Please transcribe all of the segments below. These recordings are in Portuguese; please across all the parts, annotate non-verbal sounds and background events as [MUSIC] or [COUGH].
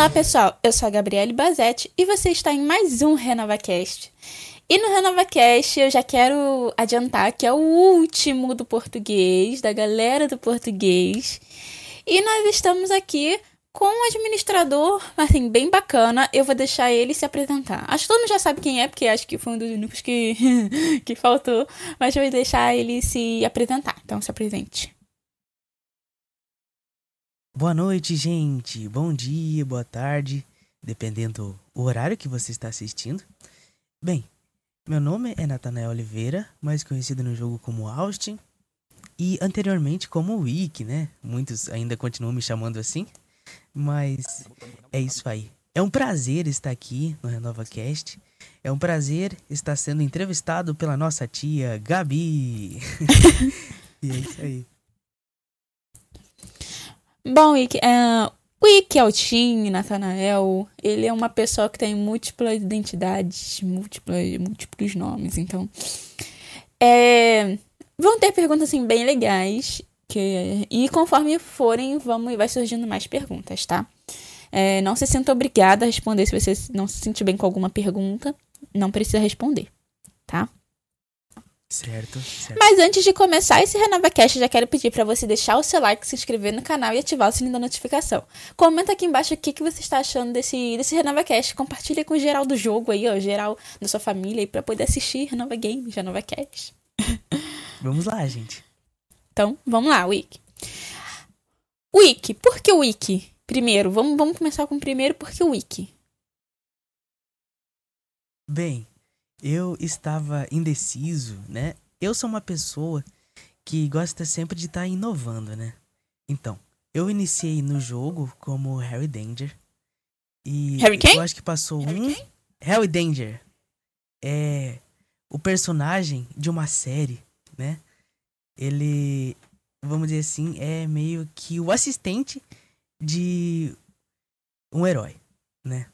Olá, pessoal. Eu sou a Gabriele Bazetti e você está em mais um RenovaCast. E no RenovaCast eu já quero adiantar que é o último do português, da galera do português. E nós estamos aqui com um administrador, assim, bem bacana. Eu vou deixar ele se apresentar. Acho que todo mundo já sabe quem é, porque acho que foi um dos únicos que, [LAUGHS] que faltou. Mas eu vou deixar ele se apresentar. Então se apresente. Boa noite, gente. Bom dia, boa tarde, dependendo do horário que você está assistindo. Bem, meu nome é Natanael Oliveira, mais conhecido no jogo como Austin e anteriormente como Wick, né? Muitos ainda continuam me chamando assim, mas é isso aí. É um prazer estar aqui no RenovaCast. É um prazer estar sendo entrevistado pela nossa tia Gabi. [LAUGHS] e é isso aí. Bom, Wick, é, o Altin, Nathanael, ele é uma pessoa que tem múltiplas identidades, múltiplas, múltiplos nomes, então... É, vão ter perguntas, assim, bem legais, que, e conforme forem, vamos, vai surgindo mais perguntas, tá? É, não se sinta obrigada a responder se você não se sentir bem com alguma pergunta, não precisa responder, tá? Certo, certo. Mas antes de começar esse RenovaCast, já quero pedir para você deixar o seu like, se inscrever no canal e ativar o sininho da notificação. Comenta aqui embaixo o que, que você está achando desse, desse RenovaCast. Compartilha com geral do jogo aí, ó, geral da sua família aí, pra poder assistir Renova Games, RenovaCast. [LAUGHS] Vamos lá, gente. Então, vamos lá, Wiki. Wiki, por que Wiki? Primeiro, vamos, vamos começar com o primeiro, por que Wiki? Bem, eu estava indeciso, né? Eu sou uma pessoa que gosta sempre de estar tá inovando, né? Então, eu iniciei no jogo como Harry Danger. E Harry eu acho que passou Harry um. Harry Danger. É o personagem de uma série, né? Ele, vamos dizer assim, é meio que o assistente de um herói, né?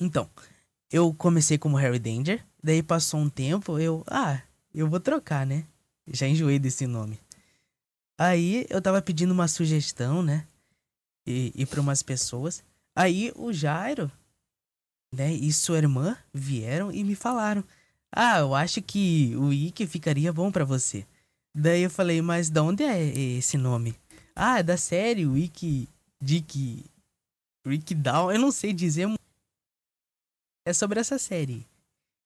Então, eu comecei como Harry Danger, daí passou um tempo, eu, ah, eu vou trocar, né? Já enjoei desse nome. Aí eu tava pedindo uma sugestão, né? E, e para umas pessoas. Aí o Jairo, né, e sua irmã vieram e me falaram: "Ah, eu acho que o Ike ficaria bom para você". Daí eu falei: "Mas de onde é esse nome?". "Ah, é da série Wiki Dick Rick Down, eu não sei dizer é sobre essa série.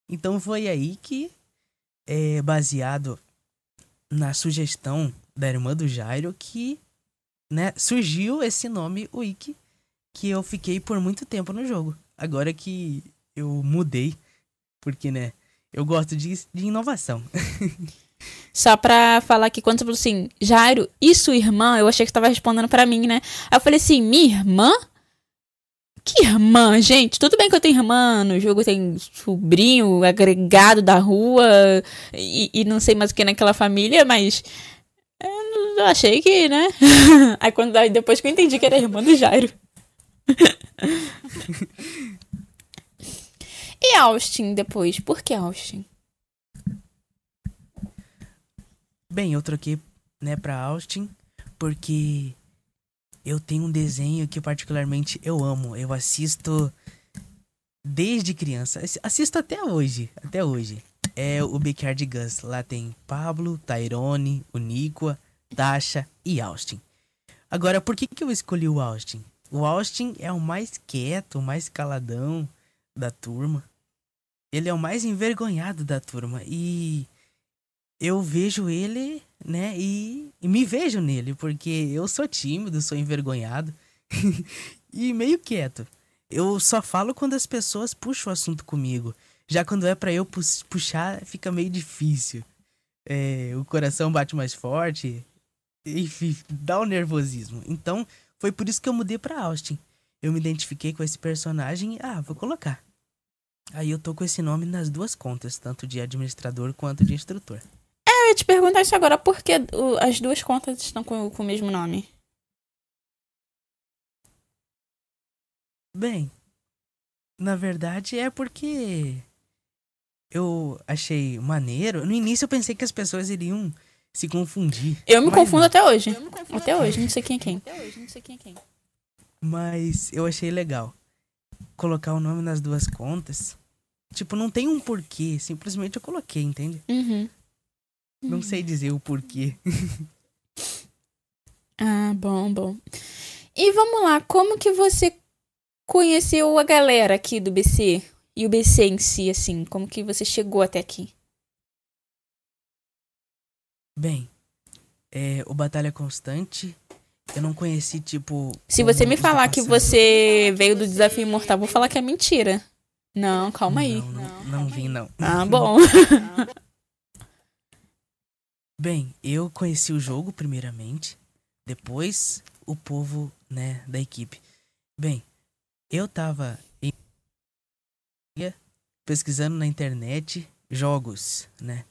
Então foi aí que, é, baseado na sugestão da irmã do Jairo, que né, surgiu esse nome Wiki, que eu fiquei por muito tempo no jogo. Agora que eu mudei, porque, né, eu gosto de, de inovação. [LAUGHS] Só pra falar que quando você falou assim, Jairo e sua irmã, eu achei que você tava respondendo pra mim, né? Aí eu falei assim, minha irmã? Que irmã, gente? Tudo bem que eu tenho irmã, no jogo tem sobrinho, agregado da rua e, e não sei mais o que naquela família, mas eu achei que, né? [LAUGHS] Aí quando aí depois que eu entendi que era irmã do Jairo. [LAUGHS] e Austin depois? Por que Austin? Bem, eu troquei, né, pra Austin, porque eu tenho um desenho que particularmente eu amo. Eu assisto desde criança. Assisto até hoje. Até hoje. É o Backyard Gus. Lá tem Pablo, Tyrone, Uniqua, Tasha e Austin. Agora, por que, que eu escolhi o Austin? O Austin é o mais quieto, o mais caladão da turma. Ele é o mais envergonhado da turma. E eu vejo ele, né, e, e, me vejo nele, porque eu sou tímido, sou envergonhado [LAUGHS] e meio quieto. Eu só falo quando as pessoas puxam o assunto comigo. Já quando é para eu puxar, fica meio difícil. É, o coração bate mais forte, enfim, dá um nervosismo. Então, foi por isso que eu mudei para Austin. Eu me identifiquei com esse personagem e, ah, vou colocar. Aí eu tô com esse nome nas duas contas, tanto de administrador quanto de instrutor. Eu ia te perguntar isso agora, por que as duas contas estão com, com o mesmo nome? Bem, na verdade é porque eu achei maneiro. No início eu pensei que as pessoas iriam se confundir. Eu me confundo não. até hoje. Até hoje, não sei quem é quem. Mas eu achei legal colocar o nome nas duas contas. Tipo, não tem um porquê, simplesmente eu coloquei, entende? Uhum. Não sei dizer o porquê. [LAUGHS] Ah, bom, bom. E vamos lá, como que você conheceu a galera aqui do BC? E o BC em si, assim, como que você chegou até aqui? Bem, é, o Batalha Constante, eu não conheci, tipo. Se você me falar que você veio do Desafio Imortal, vou falar que é mentira. Não, calma aí. Não, não, não vim, não. Ah, bom. [LAUGHS] [LAUGHS] Bem, eu conheci o jogo primeiramente, depois o povo, né, da equipe. Bem, eu tava em... pesquisando na internet jogos, né?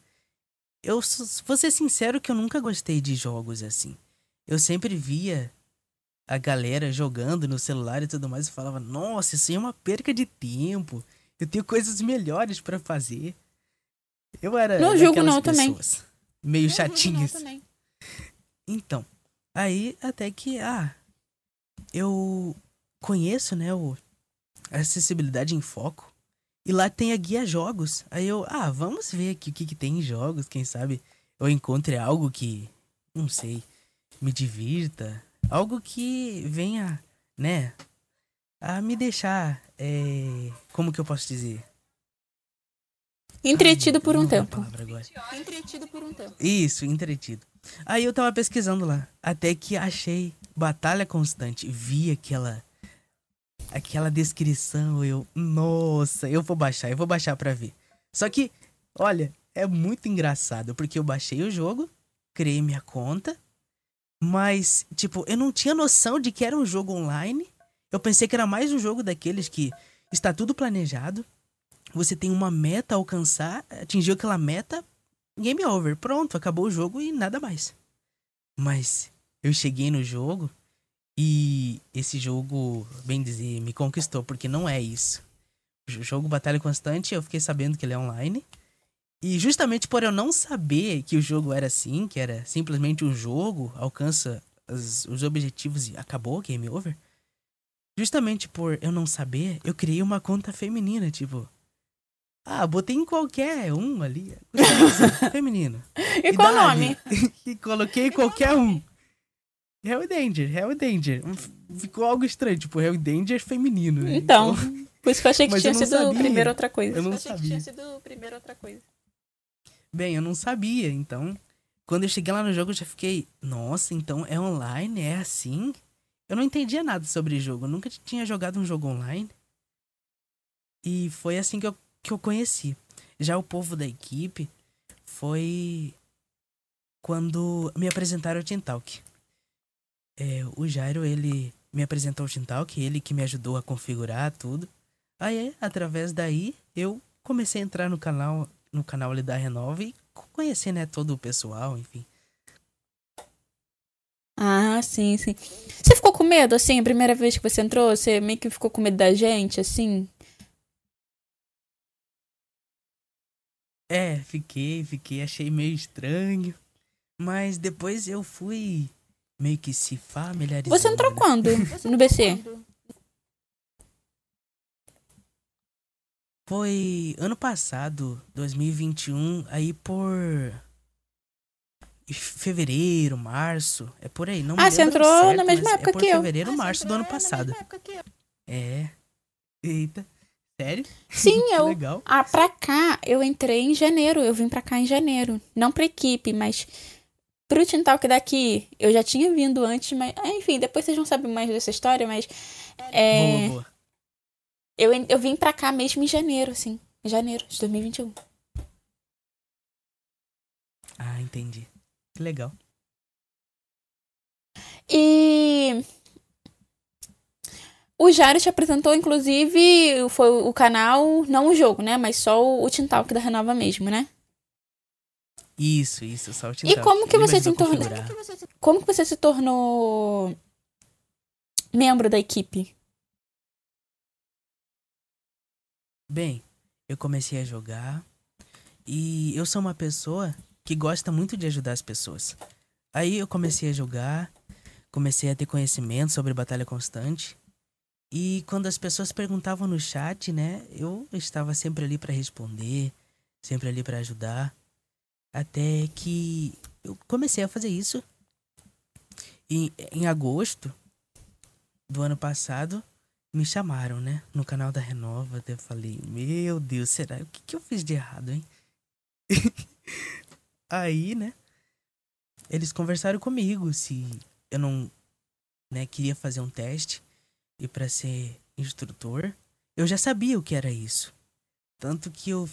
Eu vou ser sincero que eu nunca gostei de jogos assim. Eu sempre via a galera jogando no celular e tudo mais e falava: "Nossa, isso é uma perca de tempo. Eu tenho coisas melhores pra fazer." Eu era Não daquelas não, também. Meio chatinhas. Então, aí até que, ah, eu conheço, né, o a acessibilidade em foco. E lá tem a guia jogos. Aí eu, ah, vamos ver aqui o que, que tem em jogos, quem sabe eu encontre algo que, não sei, me divirta, algo que venha, né, a me deixar, é, como que eu posso dizer? Entretido por um a tempo. Entretido por um tempo. Isso, entretido. Aí eu tava pesquisando lá, até que achei Batalha Constante, vi aquela aquela descrição, eu, nossa, eu vou baixar, eu vou baixar pra ver. Só que, olha, é muito engraçado, porque eu baixei o jogo, criei minha conta, mas tipo, eu não tinha noção de que era um jogo online. Eu pensei que era mais um jogo daqueles que está tudo planejado. Você tem uma meta a alcançar, atingiu aquela meta, game over, pronto, acabou o jogo e nada mais. Mas eu cheguei no jogo e esse jogo, bem dizer, me conquistou, porque não é isso. O jogo Batalha Constante, eu fiquei sabendo que ele é online. E justamente por eu não saber que o jogo era assim, que era simplesmente um jogo, alcança as- os objetivos e acabou, game over. Justamente por eu não saber, eu criei uma conta feminina, tipo. Ah, botei em qualquer um ali. feminino. [LAUGHS] E qual o nome? [LAUGHS] e coloquei qualquer um. Hell Danger, Hell Danger. Ficou algo estranho, tipo, Hell Danger feminino, né? Então, [LAUGHS] por isso que eu achei que tinha eu sido sabia. primeiro outra coisa. Eu não achei que sabia. tinha sido primeiro outra coisa. Bem, eu não sabia, então. Quando eu cheguei lá no jogo, eu já fiquei. Nossa, então é online? É assim? Eu não entendia nada sobre jogo. Eu nunca tinha jogado um jogo online. E foi assim que eu, que eu conheci. Já o povo da equipe foi quando me apresentaram o Tintalk. É, o Jairo, ele me apresentou o Tintalk, ele que me ajudou a configurar tudo. Aí, através daí, eu comecei a entrar no canal, no canal ali da Renova e conhecer, né, todo o pessoal, enfim. Ah, sim, sim. Você ficou com medo, assim, a primeira vez que você entrou? Você meio que ficou com medo da gente, assim? É, fiquei, fiquei, achei meio estranho. Mas depois eu fui meio que se familiarizando. Você entrou né? quando? [LAUGHS] No BC? Foi ano passado, 2021, aí por fevereiro, março, é por aí, não me Ah, você entrou certo, na mesma época é por que eu. fevereiro, março do ano passado. É. Eita. Sério? Sim, [LAUGHS] eu. legal. Ah, pra cá, eu entrei em janeiro. Eu vim pra cá em janeiro. Não pra equipe, mas pro Tintalk daqui, eu já tinha vindo antes, mas. ah, Enfim, depois vocês vão saber mais dessa história, mas. É, Boa, boa. eu, eu vim pra cá mesmo em janeiro, assim. Em janeiro de 2021. Ah, entendi. Que legal. E. O Jairo te apresentou, inclusive, foi o canal, não o jogo, né? Mas só o, o Tintalk da Renova mesmo, né? Isso, isso, só o E Tintalk. como que você se tornou? Como que você se tornou membro da equipe? Bem, eu comecei a jogar e eu sou uma pessoa que gosta muito de ajudar as pessoas. Aí eu comecei a jogar, comecei a ter conhecimento sobre batalha constante. E quando as pessoas perguntavam no chat, né, eu estava sempre ali para responder, sempre ali para ajudar, até que eu comecei a fazer isso. E em agosto do ano passado, me chamaram, né, no canal da Renova. Até falei, meu Deus, será? O que, que eu fiz de errado, hein? [LAUGHS] Aí, né, eles conversaram comigo se eu não, né, queria fazer um teste e para ser instrutor. Eu já sabia o que era isso. Tanto que eu,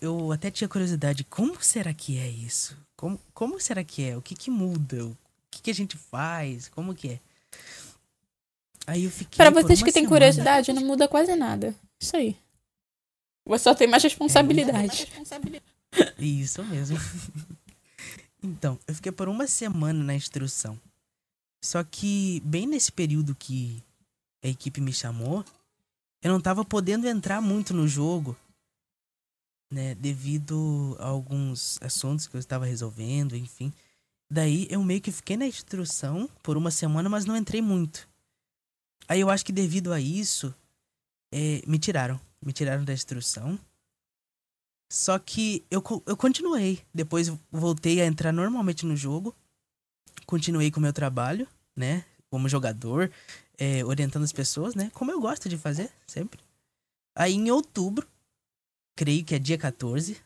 eu até tinha curiosidade, como será que é isso? Como, como será que é? O que que muda? O que que a gente faz? Como que é? Aí eu fiquei. Pra vocês que têm curiosidade, não muda quase nada. Isso aí. Você só tem mais responsabilidade. É, isso mesmo. [LAUGHS] então, eu fiquei por uma semana na instrução. Só que, bem nesse período que a equipe me chamou, eu não tava podendo entrar muito no jogo, né? Devido a alguns assuntos que eu estava resolvendo, enfim. Daí eu meio que fiquei na instrução por uma semana, mas não entrei muito. Aí eu acho que devido a isso, é, me tiraram. Me tiraram da instrução. Só que eu, eu continuei. Depois voltei a entrar normalmente no jogo. Continuei com o meu trabalho, né? Como jogador, é, orientando as pessoas, né? Como eu gosto de fazer, sempre. Aí em outubro, creio que é dia 14,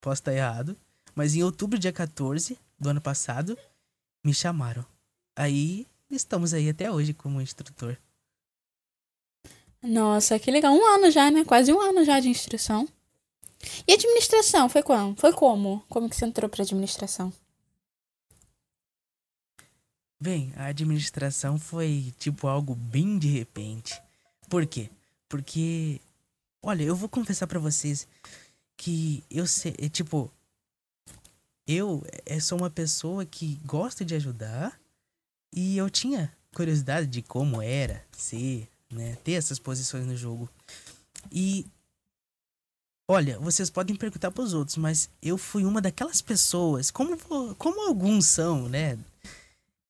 posso estar errado, mas em outubro, dia 14 do ano passado, me chamaram. Aí estamos aí até hoje como instrutor. Nossa, que legal. Um ano já, né? Quase um ano já de instrução. E administração, foi quando? Foi como? Como que você entrou pra administração? Bem, a administração foi tipo algo bem de repente. Por quê? Porque, olha, eu vou confessar para vocês que eu sei, é, tipo, eu é, sou uma pessoa que gosta de ajudar e eu tinha curiosidade de como era ser, né, ter essas posições no jogo. E olha, vocês podem perguntar para os outros, mas eu fui uma daquelas pessoas, como como alguns são, né,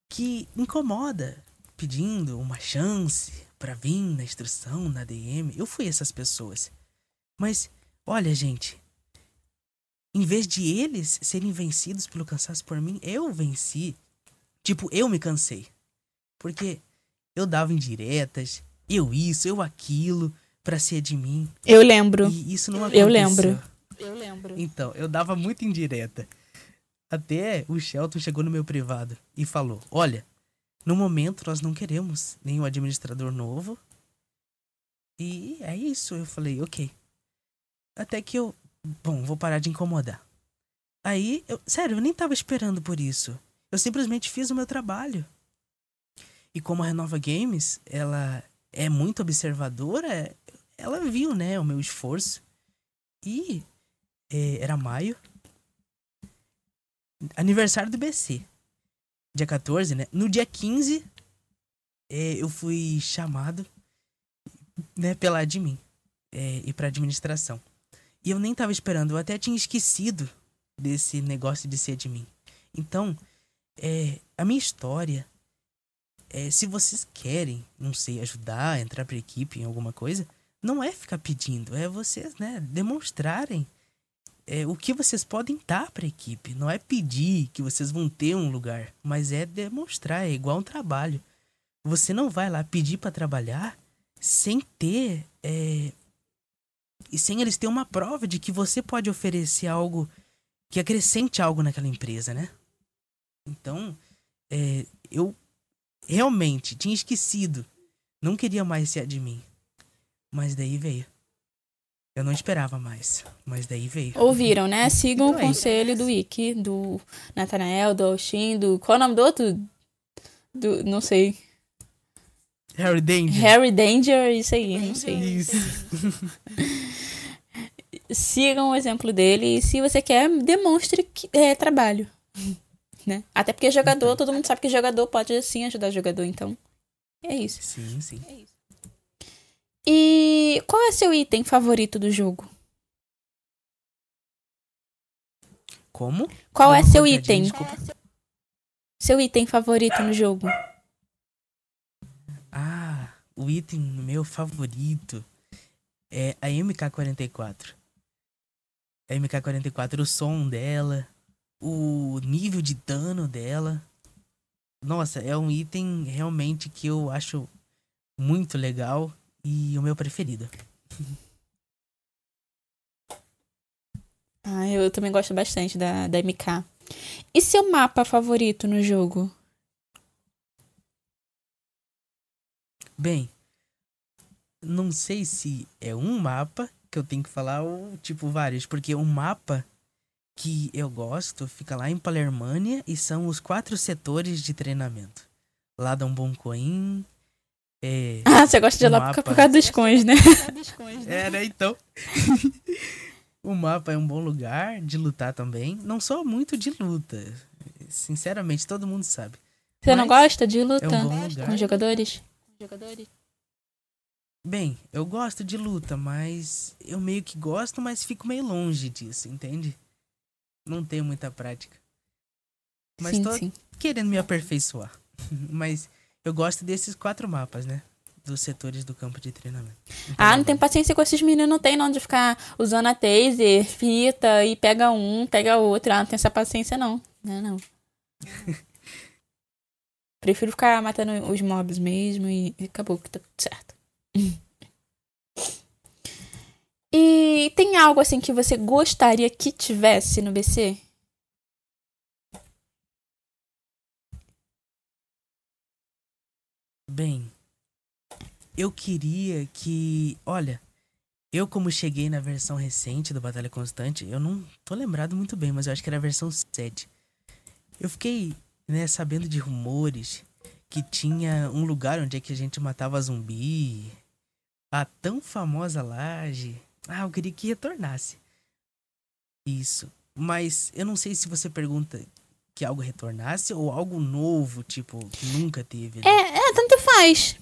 que incomoda, pedindo uma chance para vir na instrução, na DM. Eu fui essas pessoas. Mas, olha, gente, em vez de eles serem vencidos pelo cansaço por mim, eu venci. Tipo, eu me cansei. Porque eu dava indiretas, eu isso, eu aquilo, pra ser de mim. Eu lembro. E isso não aconteceu. Eu lembro. Eu lembro. Então, eu dava muito indireta. Até o Shelton chegou no meu privado e falou: Olha, no momento nós não queremos nenhum administrador novo. E é isso. Eu falei: Ok. Até que eu. Bom, vou parar de incomodar. Aí, eu, sério, eu nem tava esperando por isso. Eu simplesmente fiz o meu trabalho. E como a Renova Games, ela é muito observadora, ela viu, né, o meu esforço. E é, era maio, aniversário do BC. Dia 14, né? No dia 15, é, eu fui chamado né, pela admin é, e pra administração. E eu nem tava esperando, eu até tinha esquecido desse negócio de ser admin. Então, é, a minha história é, se vocês querem, não sei, ajudar, entrar pra equipe em alguma coisa, não é ficar pedindo, é vocês, né, demonstrarem é, o que vocês podem dar para a equipe. Não é pedir que vocês vão ter um lugar, mas é demonstrar, é igual um trabalho. Você não vai lá pedir para trabalhar sem ter é, e sem eles ter uma prova de que você pode oferecer algo que acrescente algo naquela empresa, né? Então, é, eu realmente tinha esquecido, não queria mais ser admin, mas daí veio. Eu não esperava mais, mas daí veio. Ouviram, né? Sigam então o é conselho do Wiki, do Nathanael, do Austin, do. Qual é o nome do outro? Do. Não sei. Harry Danger. Harry Danger, isso aí, não sei. Isso. Sigam o exemplo dele e se você quer, demonstre que é trabalho. Né? Até porque jogador, então. todo mundo sabe que jogador pode sim ajudar jogador, então. É isso. Sim, sim. É isso. E qual é seu item favorito do jogo? Como? Qual é seu item? Desculpa. Seu item favorito no jogo? o item meu favorito é a MK44. A MK44, o som dela, o nível de dano dela. Nossa, é um item realmente que eu acho muito legal e o meu preferido. Ah, eu também gosto bastante da, da MK. E seu mapa favorito no jogo? Bem, não sei se é um mapa que eu tenho que falar ou tipo vários, porque um mapa que eu gosto fica lá em Palermânia e são os quatro setores de treinamento. Lá um bom coin. É, [LAUGHS] ah, você gosta de ir lá mapa... por causa dos coins, né? É, né? Então. [LAUGHS] O mapa é um bom lugar de lutar também. Não sou muito de luta. Sinceramente, todo mundo sabe. Você Mas não gosta de luta é um com jogadores? jogadores? Bem, eu gosto de luta, mas eu meio que gosto, mas fico meio longe disso, entende? Não tenho muita prática. Mas sim, tô sim. querendo me aperfeiçoar. [LAUGHS] mas eu gosto desses quatro mapas, né? dos setores do campo de treinamento. Então, ah, não tem paciência com esses meninos, não tem não de ficar usando a taser, fita e pega um, pega outro. Ah, não tem essa paciência não. Não, não. [LAUGHS] Prefiro ficar matando os mobs mesmo e, e acabou que tá tudo certo. [LAUGHS] e tem algo assim que você gostaria que tivesse no BC? Bem, eu queria que. Olha, eu, como cheguei na versão recente do Batalha Constante, eu não tô lembrado muito bem, mas eu acho que era a versão 7. Eu fiquei, né, sabendo de rumores que tinha um lugar onde é que a gente matava zumbi. A tão famosa laje. Ah, eu queria que retornasse. Isso. Mas eu não sei se você pergunta que algo retornasse ou algo novo, tipo, que nunca teve. Né? É, é, tanto faz.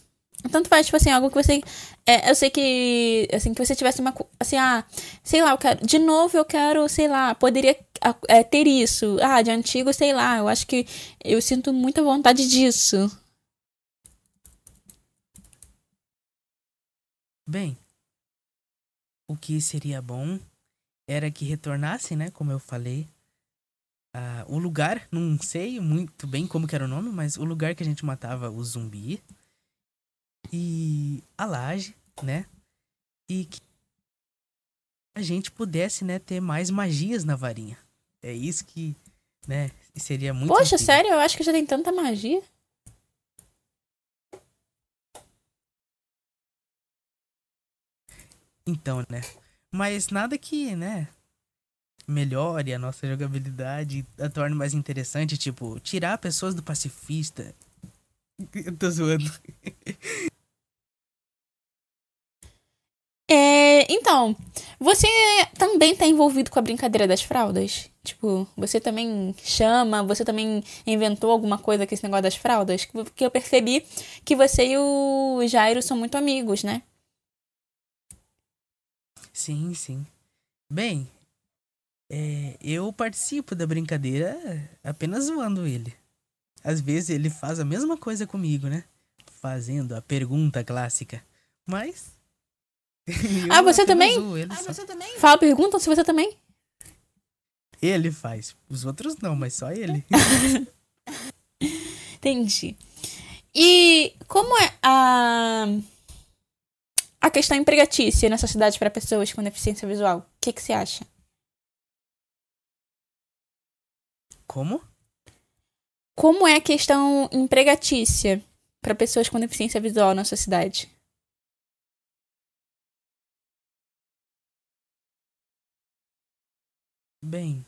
Tanto faz, tipo assim, algo que você. É, eu sei que. Assim, que você tivesse uma. Assim, ah, sei lá, eu quero. De novo eu quero, sei lá, poderia é, ter isso. Ah, de antigo, sei lá. Eu acho que eu sinto muita vontade disso. Bem, o que seria bom era que retornassem, né? Como eu falei. Uh, o lugar, não sei muito bem como era o nome, mas o lugar que a gente matava o zumbi e a laje, né? E que a gente pudesse, né, ter mais magias na varinha. É isso que, né, seria muito Poxa, incrível. sério? Eu acho que já tem tanta magia. Então, né? Mas nada que, né, melhore a nossa jogabilidade, a torne mais interessante, tipo, tirar pessoas do pacifista. [LAUGHS] Eu tô zoando. É, então, você também está envolvido com a brincadeira das fraldas? Tipo, você também chama, você também inventou alguma coisa com esse negócio das fraldas? Porque eu percebi que você e o Jairo são muito amigos, né? Sim, sim. Bem, é, eu participo da brincadeira apenas zoando ele. Às vezes ele faz a mesma coisa comigo, né? Fazendo a pergunta clássica. Mas [LAUGHS] ah, você também? ah, você também? Fala, perguntam se você também. Ele faz. Os outros não, mas só ele. [LAUGHS] Entendi. E como é a a questão empregatícia nessa cidade para pessoas com deficiência visual? O que, que você acha? Como? Como é a questão empregatícia para pessoas com deficiência visual na sua cidade? Bem,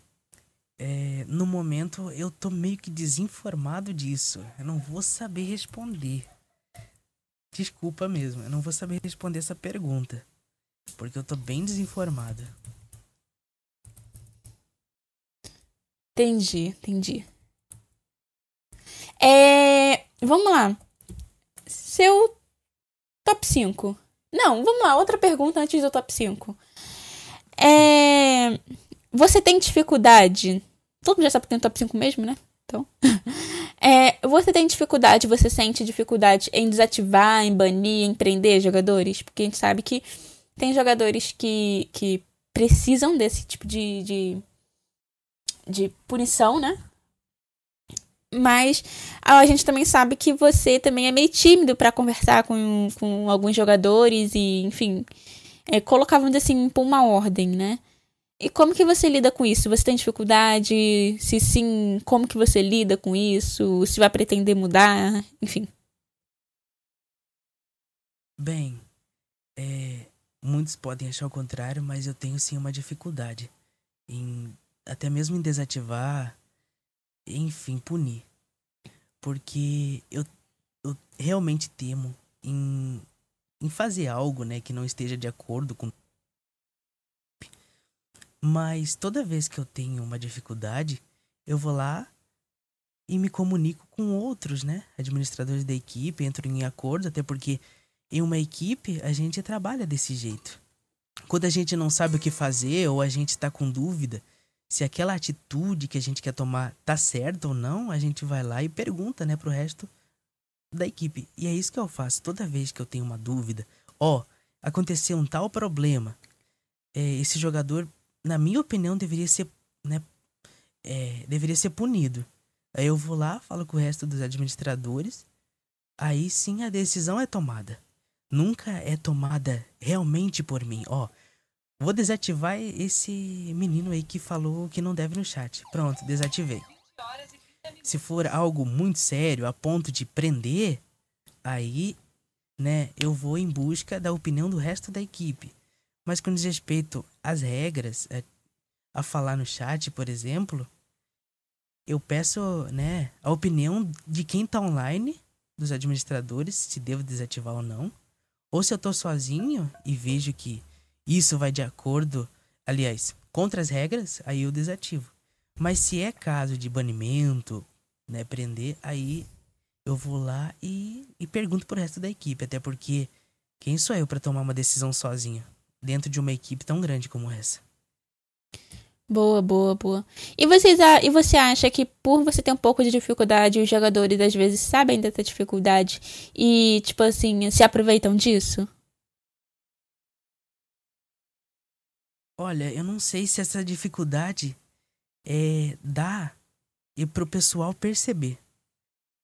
é, no momento eu tô meio que desinformado disso. Eu não vou saber responder. Desculpa mesmo, eu não vou saber responder essa pergunta. Porque eu tô bem desinformado. Entendi, entendi. É, vamos lá. Seu top 5. Não, vamos lá, outra pergunta antes do top 5. É. Você tem dificuldade. Todo mundo já sabe que tem top 5 mesmo, né? Então. [LAUGHS] É, você tem dificuldade, você sente dificuldade em desativar, em banir, em prender jogadores? Porque a gente sabe que tem jogadores que, que precisam desse tipo de, de, de punição, né? Mas a gente também sabe que você também é meio tímido para conversar com, com alguns jogadores e, enfim, é, colocar, vamos dizer assim, impor uma ordem, né? E como que você lida com isso? Você tem dificuldade? Se sim, como que você lida com isso? Se vai pretender mudar? Enfim. Bem, é, muitos podem achar o contrário, mas eu tenho sim uma dificuldade em até mesmo em desativar enfim, punir. Porque eu, eu realmente temo em, em fazer algo, né, que não esteja de acordo com. Mas toda vez que eu tenho uma dificuldade, eu vou lá e me comunico com outros, né, administradores da equipe, entro em acordo, até porque em uma equipe a gente trabalha desse jeito. Quando a gente não sabe o que fazer ou a gente está com dúvida, se aquela atitude que a gente quer tomar tá certa ou não, a gente vai lá e pergunta, né, pro resto da equipe. E é isso que eu faço toda vez que eu tenho uma dúvida. Ó, oh, aconteceu um tal problema. É, esse jogador, na minha opinião, deveria ser, né, é, deveria ser punido. Aí eu vou lá, falo com o resto dos administradores. Aí sim a decisão é tomada. Nunca é tomada realmente por mim. Ó, oh, Vou desativar esse menino aí que falou que não deve no chat. Pronto, desativei. Se for algo muito sério, a ponto de prender, aí, né, eu vou em busca da opinião do resto da equipe. Mas com respeito às regras, a, é, a falar no chat, por exemplo, eu peço, né, a opinião de quem tá online, dos administradores, se devo desativar ou não. Ou se eu tô sozinho e vejo que isso vai de acordo, aliás, contra as regras, aí eu desativo. Mas se é caso de banimento, né, prender, aí eu vou lá e, e pergunto pro resto da equipe, até porque quem sou eu para tomar uma decisão sozinho dentro de uma equipe tão grande como essa? Boa, boa, boa. E, vocês, e você acha que por você ter um pouco de dificuldade, os jogadores às vezes sabem dessa dificuldade e, tipo assim, se aproveitam disso? Olha, eu não sei se essa dificuldade é dá e pro pessoal perceber.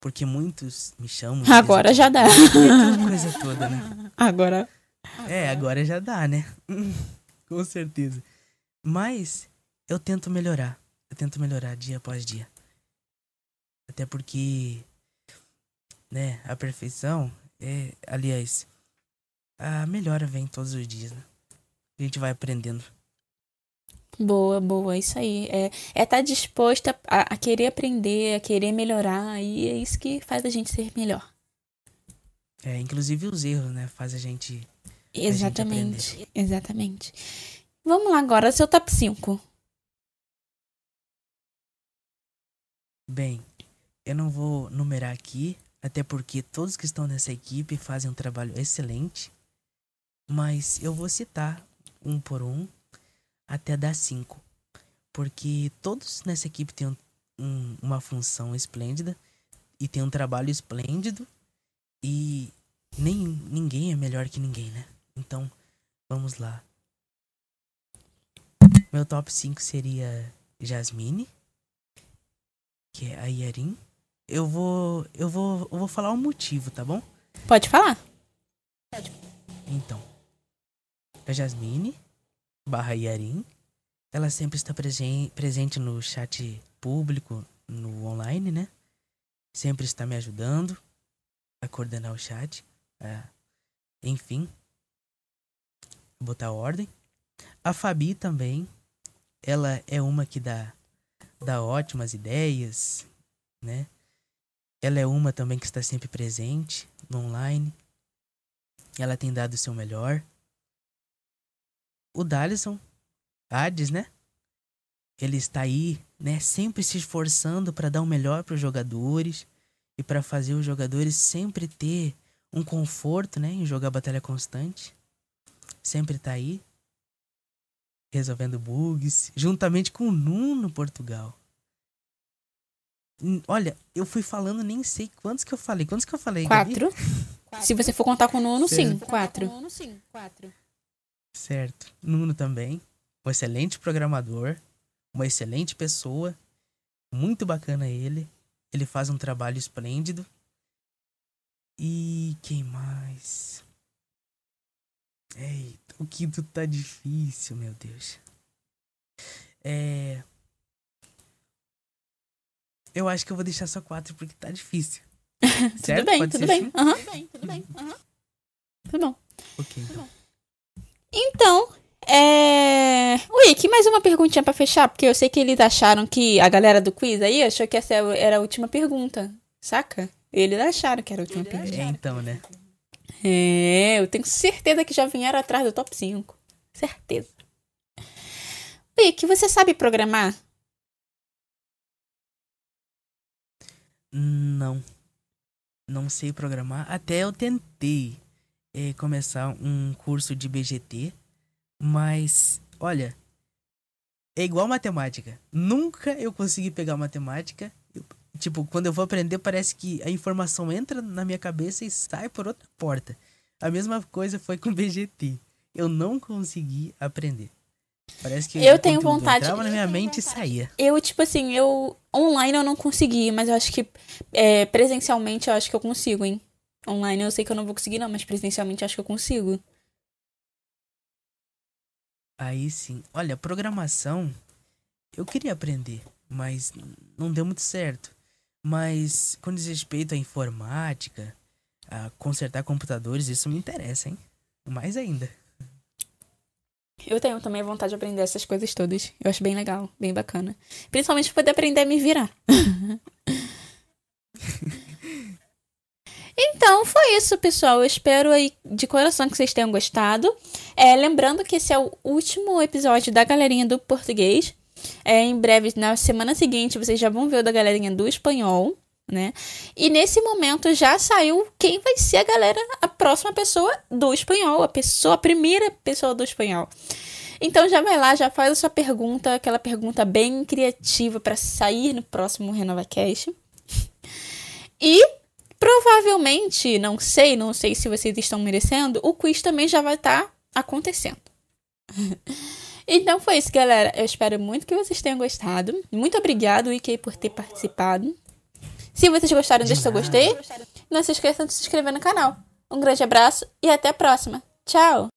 Porque muitos me chamam. Agora já dá. coisa toda, né? Agora. É, agora já dá, né? [LAUGHS] Com certeza. Mas eu tento melhorar. Eu tento melhorar dia após dia. Até porque, né, a perfeição é, aliás, a melhora vem todos os dias, né? A gente vai aprendendo. Boa, boa, isso aí. É estar é tá disposta a, a, querer aprender, a querer melhorar, e é isso que faz a gente ser melhor. É, inclusive os erros, né? Faz a gente. Exatamente, a gente exatamente. Vamos lá agora, seu top 5. Bem, eu não vou numerar aqui, até porque todos que estão nessa equipe fazem um trabalho excelente. Mas eu vou citar um por um até dar 5. Porque todos nessa equipe têm um, um, uma função esplêndida e tem um trabalho esplêndido e nem ninguém é melhor que ninguém, né? Então, vamos lá. Meu top 5 seria Jasmine, que é a Yarin. Eu vou eu vou eu vou falar o motivo, tá bom? Pode falar. Então, a Jasmine, barra Yarin. Ela sempre está presen presente no chat público, no online, né? Sempre está me ajudando a coordenar o chat. A, enfim, botar ordem. A Fabi também. Ela é uma que dá, dá ótimas ideias, né? Ela é uma também que está sempre presente no online. Ela tem dado o seu melhor o Dalisson, Hades, né? Ele está aí, né, sempre se esforçando para dar o melhor para os jogadores e para fazer os jogadores sempre ter um conforto, né, em jogar batalha constante. Sempre está aí resolvendo bugs, juntamente com o Nuno Portugal. Olha, eu fui falando, nem sei quantos que eu falei. Quantos que eu falei, Gabi? Quatro. Se você for contar com o Nuno, sim. Certo. Quatro. Certo. Nuno também. Um excelente programador. Uma excelente pessoa. Muito bacana ele. Ele faz um trabalho esplêndido. E quem mais? Eita, o quinto tá difícil, meu Deus. É. Eu acho que eu vou deixar só quatro porque tá difícil. [LAUGHS] Tudo Certo? bem, Pode tudo bem. assim? Aham. Tudo bem, aham. Tudo bom. Ok, então. Então, é. Wick, mais uma perguntinha pra fechar, porque eu sei que eles acharam que. A galera do quiz aí achou que essa era a última pergunta. Saca? Eles acharam que era a última pergunta. É, então, né? É, eu tenho certeza que já vieram atrás do top 5. Certeza. Wick, você sabe programar? Não. Não sei programar. Até eu tentei eh, começar um curso de BGT, mas olha, é igual matemática. Nunca eu consegui pegar matemática. Eu- tipo, quando eu vou aprender, parece que a informação entra na minha cabeça e sai por outra porta. A mesma coisa foi com [LAUGHS] BGT. Eu não consegui aprender. Parece que Eu tenho vontade- entrava na minha mente e vontade. saía. Eu, tipo assim, eu. Online eu não consegui, mas eu acho que é, presencialmente eu acho que eu consigo, hein? Online eu sei que eu não vou conseguir, não, mas presencialmente acho que eu consigo. Aí sim. Olha, programação eu queria aprender, mas não deu muito certo. Mas com respeito à informática, a consertar computadores, isso me interessa, hein? Mais ainda. Eu tenho também a vontade de aprender essas coisas todas. Eu acho bem legal, bem bacana. Principalmente poder aprender a me virar. [LAUGHS] então, foi isso, pessoal. Eu espero aí de coração que vocês tenham gostado. É, lembrando que esse é o último episódio da galerinha do português. É, em breve, na semana seguinte, vocês já vão ver o da galerinha do espanhol, né? E nesse momento já saiu quem vai ser a galera, a próxima pessoa do espanhol, a pessoa, a primeira pessoa do espanhol. Então já vai lá, já faz a sua pergunta, aquela pergunta bem criativa para sair no próximo RenovaCast. [LAUGHS] E provavelmente, não sei, não sei se vocês estão merecendo, o quiz também já vai estar acontecendo. [LAUGHS] então foi isso, galera. Eu espero muito que vocês tenham gostado. Muito obrigado, Ike, por ter participado. Se vocês gostaram, De deixa seu gostei. Não se esqueçam de se inscrever no canal. Um grande abraço e até a próxima. Tchau!